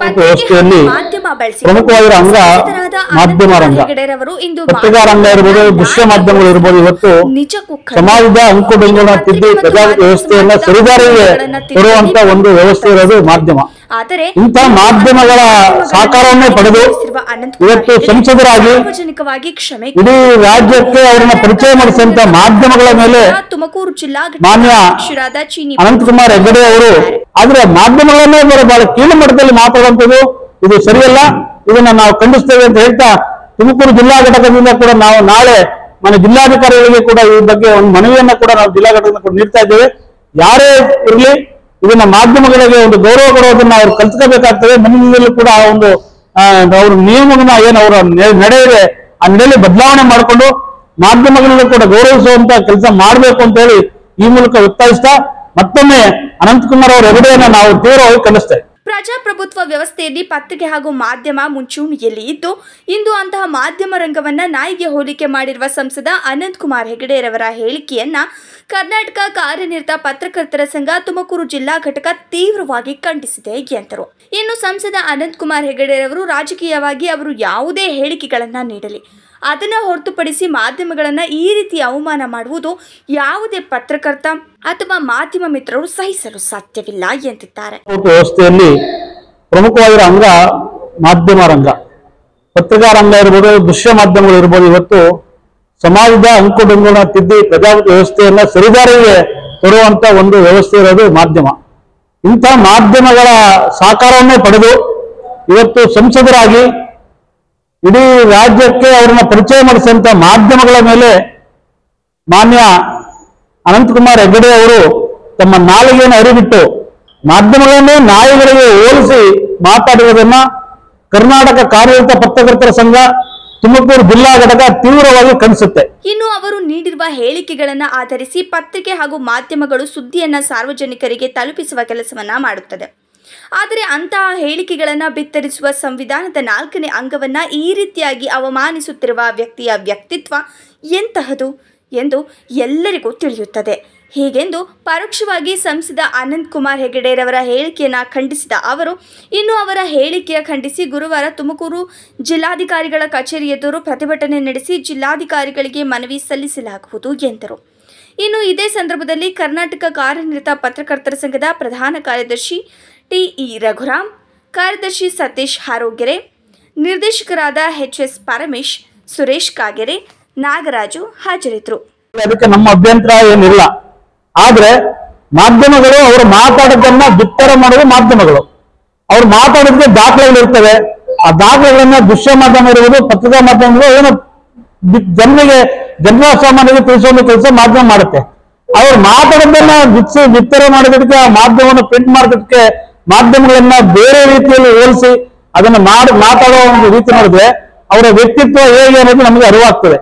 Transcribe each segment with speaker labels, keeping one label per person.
Speaker 1: ಮಾಧ್ಯಮ ಬಳಸಿ
Speaker 2: ಮಾಧ್ಯಮ ರಂಗ.
Speaker 1: ಹೆಗಡೆರವರು ಇಂದು
Speaker 2: ಪತ್ರಿಕಾ ರಂಗ ಇರ್ಬೋದು ದೃಶ್ಯ ಮಾಧ್ಯಮಗಳು ಇರ್ಬೋದು ಇವತ್ತು
Speaker 1: ನಿಜಕ್ಕೂ.
Speaker 2: ಸಮಾಜದ ಅಂಕುಡೊಂಕುಗಳನ್ನ ತಿದ್ದಿ ಪ್ರಜಾ ವ್ಯವಸ್ಥೆಯನ್ನ ಸರಿದಾರಿಗೆ ತರುವಂತ ಒಂದು ವ್ಯವಸ್ಥೆ ಇರೋದು ಮಾಧ್ಯಮ
Speaker 1: ಆದರೆ
Speaker 2: ಇಂತಹ ಮಾಧ್ಯಮಗಳ ಸಹಕಾರವನ್ನೇ ಪಡೆದು ಇವತ್ತು ಸಂಸದರಾಗಿ
Speaker 1: ಸಾರ್ವಜನಿಕವಾಗಿ ಕ್ಷಮೆ
Speaker 2: ಇಡೀ ರಾಜ್ಯಕ್ಕೆ ಅವರನ್ನ ಪರಿಚಯ ಮಾಡಿಸಿದಂತ ಮಾಧ್ಯಮಗಳ ಮೇಲೆ
Speaker 1: ತುಮಕೂರು ಜಿಲ್ಲಾ
Speaker 2: ಮಾನ್ಯ ಅನಂತಕುಮಾರ್ ಹೆಗಡೆ ಅವರು ಆದ್ರೆ ಮಾಧ್ಯಮಗಳನ್ನೇ ಬಹಳ ಕೀಳು ಮಟ್ಟದಲ್ಲಿ ಇದು ಸರಿಯಲ್ಲ. ಇದನ್ನ ನಾವು ಖಂಡಿಸ್ತೇವೆ ಅಂತ ಹೇಳ್ತಾ ತುಮಕೂರು ಜಿಲ್ಲಾ ಘಟಕದಿಂದ ಕೂಡ ನಾವು ನಾಳೆ ಮನೆ ಜಿಲ್ಲಾಧಿಕಾರಿಗಳಿಗೆ ಕೂಡ ಈ ಬಗ್ಗೆ ಒಂದು ಮನವಿಯನ್ನ ಕೂಡ ನಾವು ಜಿಲ್ಲಾ ಘಟಕದಿಂದ ಕೂಡ ನೀಡ್ತಾ ಇದ್ದೇವೆ. ಯಾರೇ ಇರಲಿ, ಇದನ್ನ ಮಾಧ್ಯಮಗಳಿಗೆ ಒಂದು ಗೌರವ ಕೊಡೋದನ್ನ ಅವ್ರು ಕಲ್ತ್ಕೋಬೇಕಾಗ್ತದೆ. ಮನೆಯಲ್ಲೂ ಕೂಡ ಆ ಒಂದು ಅವ್ರ ನಿಯಮವನ್ನ ಏನು ಅವರ ನಡೆ ಇದೆ, ಆ ನಡೆಯಲ್ಲಿ ಬದಲಾವಣೆ ಮಾಡಿಕೊಂಡು ಮಾಧ್ಯಮಗಳನ್ನು ಕೂಡ ಗೌರವಿಸುವಂತ ಕೆಲಸ ಮಾಡಬೇಕು ಅಂತ ಹೇಳಿ ಈ ಮೂಲಕ ಒತ್ತಾಯಿಸ್ತಾ ಮತ್ತೊಮ್ಮೆ ಅನಂತಕುಮಾರ್ ಅವರ ಹೆಗಡೆಯನ್ನ ನಾವು ತೀವ್ರವಾಗಿ ಖಂಡಿಸ್ತೇವೆ.
Speaker 1: ಪ್ರಜಾಪ್ರಭುತ್ವ ವ್ಯವಸ್ಥೆಯಲ್ಲಿ ಪತ್ರಿಕೆ ಹಾಗೂ ಮಾಧ್ಯಮ ಮುಂಚೂಣಿಯಲ್ಲಿ ಇದ್ದು, ಇಂದು ಅಂತಹ ಮಾಧ್ಯಮ ರಂಗವನ್ನು ನಾಯಿಗೆ ಹೋಲಿಕೆ ಮಾಡಿರುವ ಸಂಸದ ಅನಂತ್ ಕುಮಾರ್ ಹೆಗಡೆರವರ ಹೇಳಿಕೆಯನ್ನ ಕರ್ನಾಟಕ ಕಾರ್ಯನಿರತ ಪತ್ರಕರ್ತರ ಸಂಘ ತುಮಕೂರು ಜಿಲ್ಲಾ ಘಟಕ ತೀವ್ರವಾಗಿ ಖಂಡಿಸಿದೆ ಎಂದರು. ಇನ್ನು ಸಂಸದ ಅನಂತ್ ಕುಮಾರ್ ಹೆಗಡೆರವರು ರಾಜಕೀಯವಾಗಿ ಅವರು ಯಾವುದೇ ಹೇಳಿಕೆಗಳನ್ನ ನೀಡಲಿ. ಅದನ್ನು ಹೊರತುಪಡಿಸಿ ಮಾಧ್ಯಮಗಳನ್ನು ಈ ರೀತಿ ಅವಮಾನ ಮಾಡುವುದು ಯಾವುದೇ ಪತ್ರಕರ್ತ ಅಥವಾ ಮಾಧ್ಯಮ ಮಿತ್ರರು ಸಹಿಸಲು ಸಾಧ್ಯವಿಲ್ಲ ಎಂದಿದ್ದಾರೆ.
Speaker 2: ವ್ಯವಸ್ಥೆಯಲ್ಲಿ ಪ್ರಮುಖವಾಗಿರೋ ಅಂಗ ಮಾಧ್ಯಮ ರಂಗ. ಪತ್ರಿಕಾ ರಂಗ ಇರ್ಬೋದು, ದೃಶ್ಯ ಮಾಧ್ಯಮಗಳು ಇರ್ಬೋದು, ಇವತ್ತು ಸಮಾಜದ ಅಂಕುಡೊಂಕುಗಳನ್ನ ತಿದ್ದಿ ಪ್ರಜಾಪತಿ ವ್ಯವಸ್ಥೆಯನ್ನ ಸರಿದಾರಿಗೆ ತರುವಂತ ಒಂದು ವ್ಯವಸ್ಥೆ ಇರೋದು ಮಾಧ್ಯಮ. ಇಂಥ ಮಾಧ್ಯಮಗಳ ಸಾಕಾರವನ್ನೇ ಪಡೆದು ಇವತ್ತು ಸಂಸದರಾಗಿ ಇಡೀ ರಾಜ್ಯಕ್ಕೆ ಅವರನ್ನ ಪರಿಚಯ ಮಾಡಿಸಿದಂತ ಮಾಧ್ಯಮಗಳ ಮೇಲೆ ಮಾನ್ಯ ಅನಂತಕುಮಾರ್ ಹೆಗಡೆ ಅವರು ತಮ್ಮ ನಾಲಿಗೆಯನ್ನು ಅರಿಬಿಟ್ಟು ಮಾಧ್ಯಮಗಳನ್ನೇ ನಾಯಿಗಳಿಗೆ ಹೋಲಿಸಿ ಮಾತಾಡಿರುವುದನ್ನ ಕರ್ನಾಟಕ ಕಾರ್ಯರತ ಪತ್ರಕರ್ತರ ಸಂಘ, ತುಮಕೂರು ಜಿಲ್ಲಾ ಘಟಕ ತೀವ್ರವಾಗಿ ಖಂಡಿಸುತ್ತೆ.
Speaker 1: ಇನ್ನು ಅವರು ನೀಡಿರುವ ಹೇಳಿಕೆಗಳನ್ನು ಆಧರಿಸಿ ಪತ್ರಿಕೆ ಹಾಗೂ ಮಾಧ್ಯಮಗಳು ಸುದ್ದಿಯನ್ನ ಸಾರ್ವಜನಿಕರಿಗೆ ತಲುಪಿಸುವ ಕೆಲಸವನ್ನ ಮಾಡುತ್ತದೆ. ಆದರೆ ಅಂತಹ ಹೇಳಿಕೆಗಳನ್ನು ಬಿತ್ತರಿಸುವ ಸಂವಿಧಾನದ ನಾಲ್ಕನೇ ಅಂಗವನ್ನ ಈ ರೀತಿಯಾಗಿ ಅವಮಾನಿಸುತ್ತಿರುವ ವ್ಯಕ್ತಿಯ ವ್ಯಕ್ತಿತ್ವ ಎಂತಹದು ಎಂದು ಎಲ್ಲರಿಗೂ ತಿಳಿಯುತ್ತದೆ. ಹೀಗೆಂದು ಪರೋಕ್ಷವಾಗಿ ಸಂಸದ ಅನಂತ್ ಕುಮಾರ್ ಹೆಗಡೆರವರ ಹೇಳಿಕೆಯನ್ನು ಖಂಡಿಸಿದ ಅವರು, ಇನ್ನು ಅವರ ಹೇಳಿಕೆಯ ಖಂಡಿಸಿ ಗುರುವಾರ ತುಮಕೂರು ಜಿಲ್ಲಾಧಿಕಾರಿಗಳ ಕಚೇರಿ ಎದುರು ಪ್ರತಿಭಟನೆ ನಡೆಸಿ ಜಿಲ್ಲಾಧಿಕಾರಿಗಳಿಗೆ ಮನವಿ ಸಲ್ಲಿಸಲಾಗುವುದು ಎಂದರು. ಇನ್ನು ಇದೇ ಸಂದರ್ಭದಲ್ಲಿ ಕರ್ನಾಟಕ ಕಾರ್ಯನಿರತ ಪತ್ರಕರ್ತರ ಸಂಘದ ಪ್ರಧಾನ ಕಾರ್ಯದರ್ಶಿ ಟಿ ಇ ರಘುರಾಮ್ ಕಾರ್ಯದರ್ಶಿ ಸತೀಶ್ ಹಾರೋಗೆರೆ, ನಿರ್ದೇಶಕರಾದ ಎಚ್ ಎಸ್ ಪರಮೇಶ್, ಸುರೇಶ್ ಕಾಗೆರೆ, ನಾಗರಾಜು ಹಾಜರಿದ್ದರು.
Speaker 2: ಅದಕ್ಕೆ ನಮ್ಮ ಅಭ್ಯಂತರ ಏನಿಲ್ಲ. ಆದ್ರೆ ಮಾಧ್ಯಮಗಳು ಅವರು ಮಾತಾಡೋದನ್ನ ಬಿತ್ತರ ಮಾಡುವ ಮಾಧ್ಯಮಗಳು. ಅವ್ರು ಮಾತಾಡೋದಕ್ಕೆ ದಾಖಲೆಗಳು ಇರ್ತವೆ. ಆ ದಾಖಲೆಗಳನ್ನ ದೃಶ್ಯ ಮಾಧ್ಯಮ ಇರುವುದು ಪತ್ರಿಕಾ ಮಾಧ್ಯಮಗಳು ಏನೋ ಜನರಿಗೆ ಜನಸಾಮಾನ್ಯರಿಗೆ ತಿಳಿಸುವ ಕೆಲಸ ಮಾಧ್ಯಮ ಮಾಡುತ್ತೆ. ಅವ್ರು ಮಾತಾಡೋದನ್ನ ಬಿಚ್ಚಿ ಬಿತ್ತರ ಮಾಡೋದಕ್ಕೆ, ಆ ಮಾಧ್ಯಮವನ್ನು ಪ್ರಿಂಟ್ ಮಾಡೋದಕ್ಕೆ, ಮಾಧ್ಯಮಗಳನ್ನ ಬೇರೆ ರೀತಿಯಲ್ಲಿ ಹೋಲಿಸಿ ಅದನ್ನ ಮಾಡಿ, ಮಾತಾಡೋ ಒಂದು ರೀತಿ ನೋಡಿದ್ರೆ ಅವರ ವ್ಯಕ್ತಿತ್ವ ಹೇಗೆ ಅನ್ನೋದು ನಮಗೆ ಅರಿವಾಗ್ತದೆ.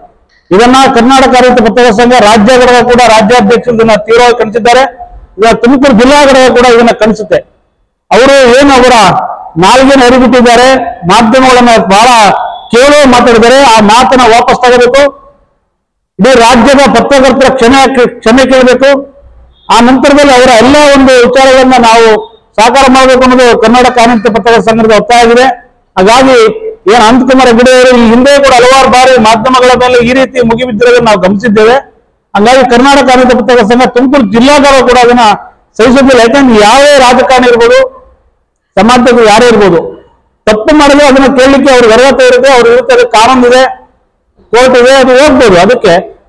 Speaker 2: ಇದನ್ನ ಕರ್ನಾಟಕ ರೈತ ಪತ್ರಕರ್ತರ ಸಂಘ, ರಾಜ್ಯ ಘಟಕ ಕೂಡ ರಾಜ್ಯಾಧ್ಯಕ್ಷರು ಇದನ್ನ ತೀವ್ರವಾಗಿ ಖಂಡಿಸಿದ್ದಾರೆ ಈಗ ತುಮಕೂರು ಜಿಲ್ಲಾ ಘಟಕ ಕೂಡ ಇದನ್ನ ಕಣಿಸುತ್ತೆ. ಅವರು ಏನು ಅವರ ನಾಲ್ಗೆನ ಹರಿಬಿಟ್ಟಿದ್ದಾರೆ ಮಾಧ್ಯಮಗಳನ್ನ ಬಹಳ ಕೇಳೋ ಮಾತಾಡಿದ್ದಾರೆ, ಆ ಮಾತನ್ನ ವಾಪಸ್ ತಗೋಬೇಕು. ಇಡೀ ರಾಜ್ಯದ ಪತ್ರಕರ್ತರ ಕ್ಷಮೆ ಕ್ಷಮೆ ಕೇಳಬೇಕು. ಆ ನಂತರದಲ್ಲಿ ಅವರ ಎಲ್ಲ ಒಂದು ವಿಚಾರಗಳನ್ನ ನಾವು ಸಾಕಾರ ಮಾಡಬೇಕು ಅನ್ನೋದು ಕರ್ನಾಟಕ ಕಾನೂನು ಪತ್ರಕರ್ತರ ಸಂಘದ ಒತ್ತಾಯ ಆಗಿದೆ ಹಾಗಾಗಿ ಏನು ಅನಂತಕುಮಾರ ಹೆಗಡೆ ಅವರು ಈ ಹಿಂದೆ ಕೂಡ ಹಲವಾರು ಬಾರಿ ಮಾಧ್ಯಮಗಳ ಮೇಲೆ ಈ ರೀತಿ ಮುಗಿಬಿದ್ದಿರೋದನ್ನ ನಾವು ಗಮನಿಸಿದ್ದೇವೆ. ಹಂಗಾಗಿ ಕರ್ನಾಟಕ ಕಾನೂನು ಪತ್ರಕರ್ತರ ಸಂಘ ತುಮಕೂರು ಜಿಲ್ಲಾದವರು ಕೂಡ ಅದನ್ನ ಸಹಿಸೋದಿಲ್ಲ. ಯಾಕಂದ್ರೆ ಯಾವೇ ರಾಜಕಾರಣಿ ಇರ್ಬೋದು, ಸಮಾಜದಲ್ಲಿ ಯಾರೇ ಇರ್ಬೋದು, ತಪ್ಪು ಮಾಡಲು ಅದನ್ನ ಕೇಳಲಿಕ್ಕೆ ಅವ್ರಿಗೆ ಅರ್ಹತೆ ಇರುತ್ತೆ, ಅವ್ರ ವಿರುದ್ಧ ಕಾನೂನು ಇದೆ. ಕೋರ್ಟ್ ಇದೆ ಅದು ಹೋಗ್ಬೋದು ಅದಕ್ಕೆ